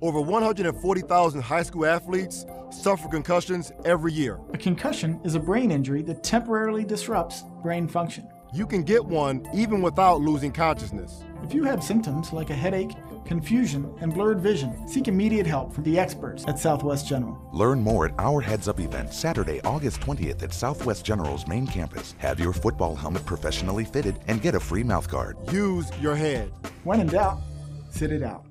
Over 140,000 high school athletes suffer concussions every year. A concussion is a brain injury that temporarily disrupts brain function. You can get one even without losing consciousness. If you have symptoms like a headache, confusion, and blurred vision, seek immediate help from the experts at Southwest General. Learn more at our Heads Up event Saturday, August 20th at Southwest General's main campus. Have your football helmet professionally fitted and get a free mouthguard. Use your head. When in doubt, sit it out.